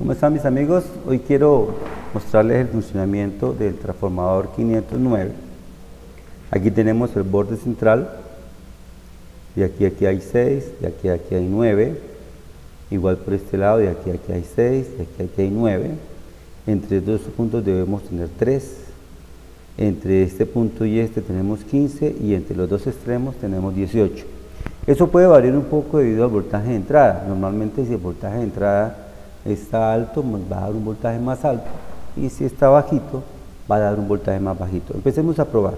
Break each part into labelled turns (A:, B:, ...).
A: ¿Cómo están mis amigos? Hoy quiero mostrarles el funcionamiento del transformador 509. Aquí tenemos el borde central, de aquí a aquí hay 6, de aquí a aquí hay 9, igual por este lado, de aquí a aquí hay 6, de aquí a aquí hay 9. Entre estos puntos debemos tener 3, entre este punto y este tenemos 15 y entre los dos extremos tenemos 18. Eso puede variar un poco debido al voltaje de entrada. Normalmente si el voltaje de entrada está alto, va a dar un voltaje más alto. Y si está bajito, va a dar un voltaje más bajito. Empecemos a probar.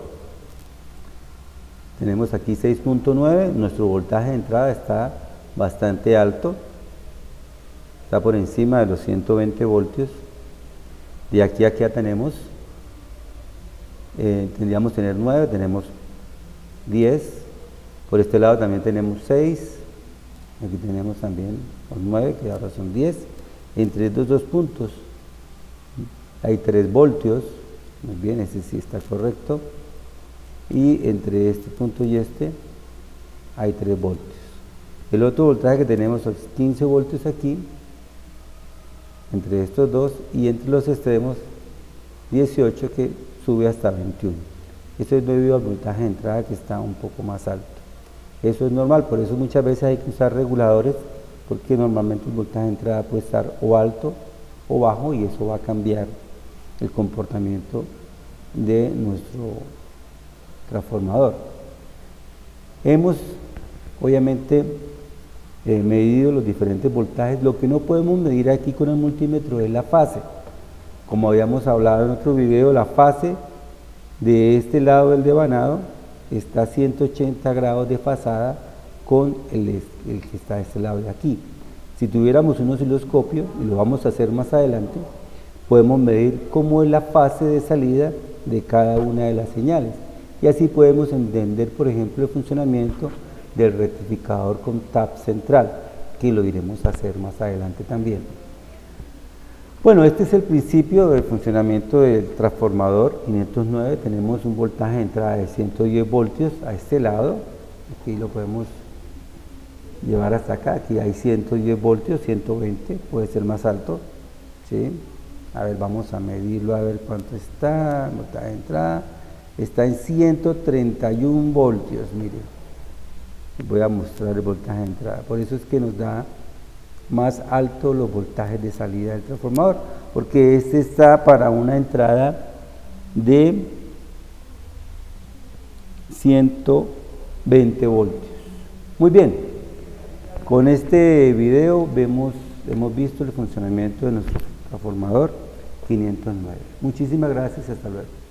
A: Tenemos aquí 6.9, nuestro voltaje de entrada está bastante alto. Está por encima de los 120 voltios. De aquí a aquí ya tenemos, eh, tendríamos tener 9, tenemos 10. Por este lado también tenemos 6. Aquí tenemos también 9, que ahora son 10 entre estos dos puntos hay 3 voltios, muy bien, ese sí está correcto, y entre este punto y este hay 3 voltios. El otro voltaje que tenemos es 15 voltios aquí, entre estos dos, y entre los extremos 18 que sube hasta 21. Esto es debido al voltaje de entrada que está un poco más alto. Eso es normal, por eso muchas veces hay que usar reguladores porque normalmente el voltaje de entrada puede estar o alto o bajo y eso va a cambiar el comportamiento de nuestro transformador. Hemos obviamente eh, medido los diferentes voltajes, lo que no podemos medir aquí con el multímetro es la fase. Como habíamos hablado en otro video, la fase de este lado del devanado está a 180 grados de con el, que está a este lado de aquí. Si tuviéramos un osciloscopio, y lo vamos a hacer más adelante, podemos medir cómo es la fase de salida de cada una de las señales. Y así podemos entender, por ejemplo, el funcionamiento del rectificador con tap central, que lo iremos a hacer más adelante también. Bueno, este es el principio del funcionamiento del transformador 509. Tenemos un voltaje de entrada de 110 voltios a este lado. Aquí lo podemos llevar hasta acá, aquí hay 110 voltios, 120, puede ser más alto, ¿sí? A ver, vamos a medirlo a ver cuánto está, está de entrada, está en 131 voltios, mire. Voy a mostrar el voltaje de entrada, por eso es que nos da más alto los voltajes de salida del transformador, porque este está para una entrada de 120 voltios. Muy bien, con este video vemos, hemos visto el funcionamiento de nuestro transformador 509. Muchísimas gracias, hasta luego.